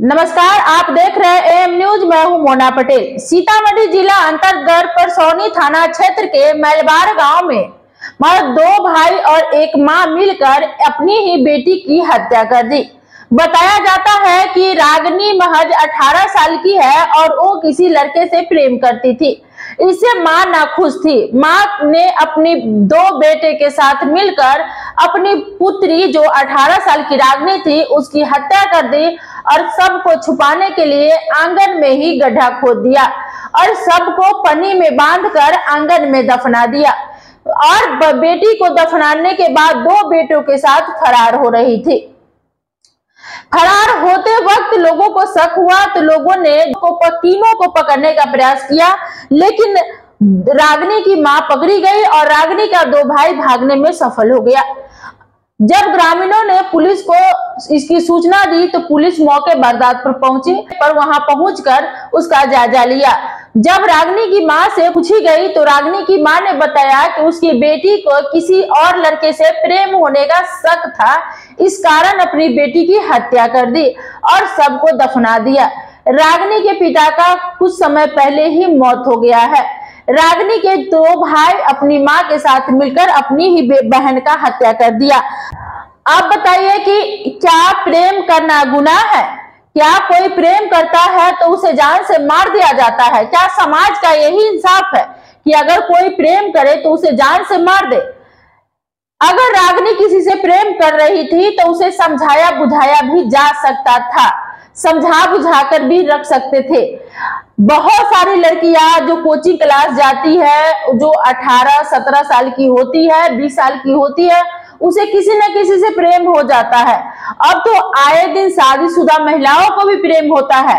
नमस्कार, आप देख रहे हैं एम न्यूज़ मैं हूँ मोना पटेल। सीतामढ़ी जिला अंतर्गत परसौनी थाना क्षेत्र के मैलबार गाँव में मर दो भाई और एक माँ मिलकर अपनी ही बेटी की हत्या कर दी। बताया जाता है कि रागनी महज 18 साल की है और वो किसी लड़के से प्रेम करती थी। इससे माँ नाखुश थी। माँ ने अपनी दो बेटे के साथ मिलकर अपनी पुत्री, जो 18 साल की रागनी थी, उसकी हत्या कर दी और सबको छुपाने के लिए आँगन में ही गड्ढा खोद दिया और सबको पनी में बांधकर आँगन में दफना दिया। और बेटी को दफनाने के बाद दो बेटों के साथ फरार हो रही थी। फरार होते वक्त लोगों को शक हुआ तो लोगों ने को तीनों को पकड़ने का प्रयास किया, लेकिन रागनी की माँ पकड़ी गई और रागनी का दो भाई भागने में सफल हो गया। जब ग्रामीणों ने पुलिस को इसकी सूचना दी तो पुलिस मौके बरदात पर पहुँची, पर वहाँ पहुंचकर उसका जायजा लिया। जब रागनी की माँ से पूछी गई तो रागनी की माँ ने बताया कि उसकी बेटी को किसी और लड़के से प्रेम होने का शक था। इस कारण अपनी बेटी की हत्या कर दी और सबको दफना दिया। रागनी के पिता का कुछ समय पहले ही मौत हो गया है। रागनी के दो भाई अपनी माँ के साथ मिलकर अपनी ही बहन का हत्या कर दिया। आप बताइए कि क्या प्रेम करना गुनाह है? क्या कोई प्रेम करता है तो उसे जान से मार दिया जाता है? क्या समाज का यही इंसाफ है कि अगर कोई प्रेम करे तो उसे जान से मार दे? अगर रागनी किसी से प्रेम कर रही थी तो उसे समझाया बुझाया भी जा सकता था। समझा बुझाकर भी रख सकते थे। बहुत सारी लड़कियाँ जो कोचिंग क्लास जाती है, जो 18 17 साल की होती है 20 साल की होती है उसे किसी न किसी से प्रेम हो जाता है। अब तो आए दिन शादीशुदा महिलाओं को भी प्रेम होता है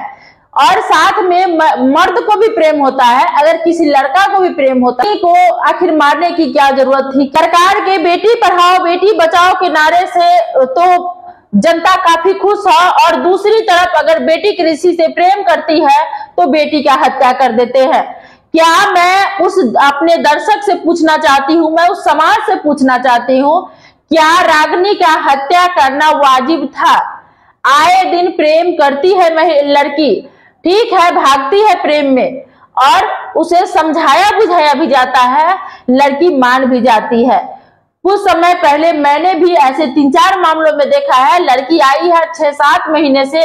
और साथ में मर्द को भी प्रेम होता है। अगर किसी लड़का को भी प्रेम होता है को आखिर मारने की क्या ज़रूरत थी? सरकार के बेटी पढ़ाओ, बेटी बचाओ के नारे से तो जनता काफ़ी खुश है और दूसरी तरफ़ अगर बेटी कृषि से प्रेम करती है तो बेटी का हत्या कर देते हैं? क्या मैं उस अपने दर्शक से पूछना चाहती हूँ? मैं उस समाज से पूछना चाहती हूँ क्या रागनी का हत्या करना वाजिब था? आए दिन प्रेम करती है लड़की। ठीक है, भागती है प्रेम में। और उसे समझाया बुझाया भी जाता है, लड़की मान भी जाती है। कुछ समय पहले मैंने भी ऐसे तीन चार मामलों में देखा है, लड़की आई है छह सात महीने से,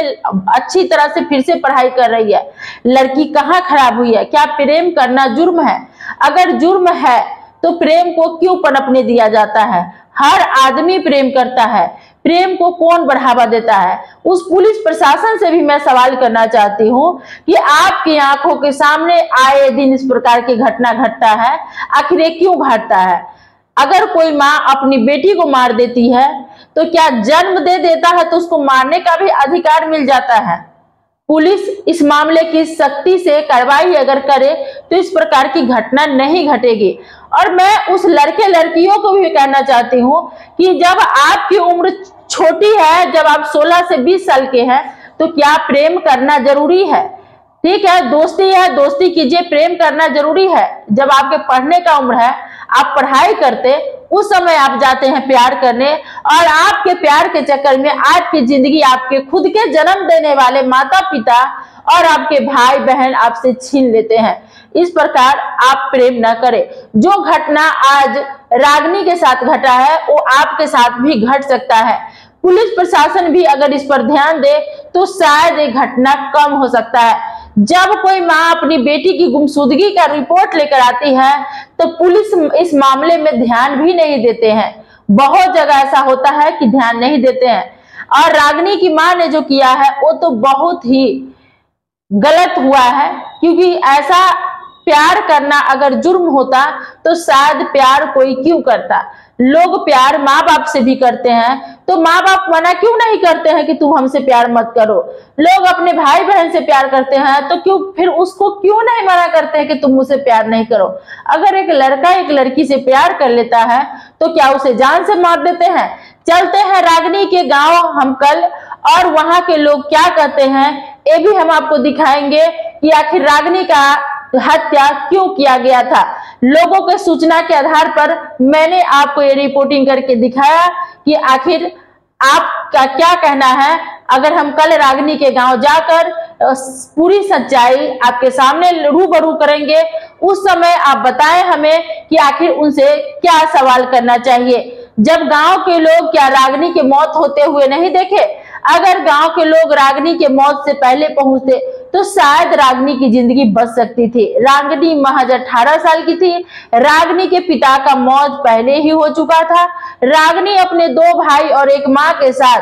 अच्छी तरह से फिर से पढ़ाई कर रही है। लड़की कहाँ खराब हुई है? क्या प्रेम करना जुर्म है? अगर जुर्म है तो प्रेम को क्यों पनपने दिया जाता है? हर आदमी प्रेम करता है। प्रेम को कौन बढ़ावा देता है? उस पुलिस प्रशासन से भी मैं सवाल करना चाहती हूँ कि आपकी आँखों के सामने आए दिन इस प्रकार की घटना घटता है? आखिर क्यों घटता है? अगर कोई माँ अपनी बेटी को मार देती है तो क्या जन्म दे देता है तो उसको मारने का भी अधिकार मिल जाता है? पुलिस इस मामले की सख्ती से कार्रवाई अगर करे तो इस प्रकार की घटना नहीं घटेगी। और मैं उस लड़के लड़कियों को भी कहना चाहती हूँ कि जब आपकी उम्र छोटी है, जब आप 16 से 20 साल के हैं तो क्या प्रेम करना ज़रूरी है? ठीक है, दोस्ती है, दोस्ती कीजिए, प्रेम करना ज़रूरी है। जब आपके पढ़ने का उम्र है, आप पढ़ाई करते, उस समय आप जाते हैं प्यार करने और आपके प्यार के चक्कर में आपकी ज़िंदगी आपके खुद के जन्म देने वाले माता पिता और आपके भाई बहन आपसे छीन लेते हैं। इस प्रकार आप प्रेम न करें। जो घटना आज रागनी के साथ घटा है, वो आपके साथ भी घट सकता है। पुलिस प्रशासन भी अगर इस पर ध्यान दे तो शायद ये घटना कम हो सकता है। जब कोई माँ अपनी बेटी की गुमशुदगी का रिपोर्ट लेकर आती है तो पुलिस इस मामले में ध्यान भी नहीं देते हैं। बहुत जगह ऐसा होता है कि ध्यान नहीं देते हैं। और रागनी की माँ ने जो किया है, वो तो बहुत ही गलत हुआ है, क्योंकि ऐसा प्यार करना अगर जुर्म होता तो शायद प्यार कोई क्यों करता? लोग प्यार माँ बाप से भी करते हैं तो माँ बाप मना क्यों नहीं करते हैं कि तुम हमसे प्यार मत करो? लोग अपने भाई बहन से प्यार करते हैं तो क्यों, फिर उसको क्यों नहीं मना करते हैं कि तुम मुझसे प्यार नहीं करो? अगर एक लड़का एक लड़की से प्यार कर लेता है तो क्या उसे जान से मार देते हैं? चलते हैं रागनी के गाँव हम कल, और वहाँ के लोग क्या कहते हैं, ये भी हम आपको दिखाएँगे कि आखिर रागनी का हत्या क्यों किया गया था? लोगों के सूचना के आधार पर मैंने आपको ये रिपोर्टिंग करके दिखाया कि आखिर आपका क्या कहना है? अगर हम कल रागनी के गाँव जाकर पूरी सच्चाई आपके सामने रूबरू करेंगे, उस समय आप बताएँ हमें कि आखिर उनसे क्या सवाल करना चाहिए। जब गाँव के लोग क्या रागनी के मौत होते हुए नहीं देखे? अगर गाँव के लोग रागनी के मौत से पहले पहुँचते तो शायद रागनी की ज़िंदगी बच सकती थी। रागनी महज 18 साल की थी। रागनी के पिता का मौत पहले ही हो चुका था। रागनी अपने दो भाई और एक माँ के साथ,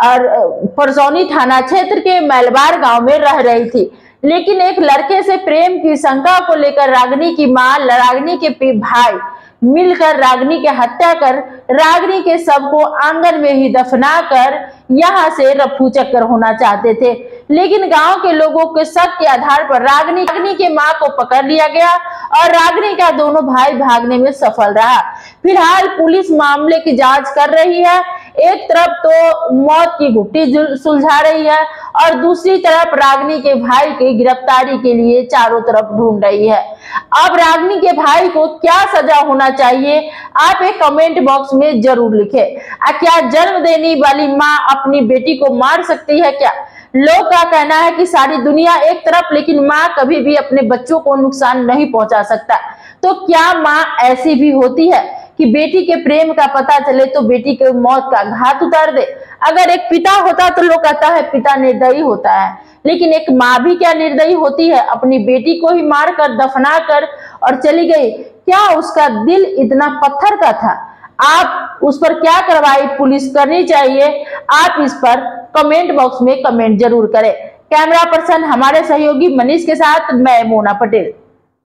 और परसौनी थाना क्षेत्र के मैलबार गाँव में रह रही थी। लेकिन एक लड़के से प्रेम की शंका को लेकर रागनी की माँ, रागनी के भाई मिलकर रागनी की हत्या कर, रागनी के शव को आँगन में ही दफना कर यहाँ से रफू चक्कर होना चाहते थे। लेकिन गाँव के लोगों के शक के आधार पर रागनी रागनी के माँ को पकड़ लिया गया और रागनी का दोनों भाई भागने में सफल रहा। फ़िलहाल पुलिस मामले की जाँच कर रही है। एक तरफ़ तो मौत की घुट्टी सुलझा रही है और दूसरी तरफ़ रागनी के भाई की गिरफ्तारी के लिए चारों तरफ़ ढूंढ रही है। अब रागनी के भाई को क्या सजा होना चाहिए, आप एक कमेंट बॉक्स में ज़रूर लिखें। क्या जन्म देने वाली माँ अपनी बेटी को मार सकती है क्या? लोग का कहना है कि सारी दुनिया एक तरफ़, लेकिन माँ कभी भी अपने बच्चों को नुकसान नहीं पहुँचा सकता। तो क्या माँ ऐसी भी होती है कि बेटी के प्रेम का पता चले तो बेटी के मौत का घात उतार दे? अगर एक पिता होता तो लोग कहता है, पिता निर्दयी होता है। लेकिन एक माँ भी क्या निर्दयी होती है? अपनी बेटी को ही मार कर दफना कर और चली गई। क्या उसका दिल इतना पत्थर का था? आप उस पर क्या कार्रवाई पुलिस करनी चाहिए? आप इस पर कमेंट बॉक्स में कमेंट ज़रूर करें। कैमरा पर्सन हमारे सहयोगी मनीष के साथ, मैं मोना पटेल।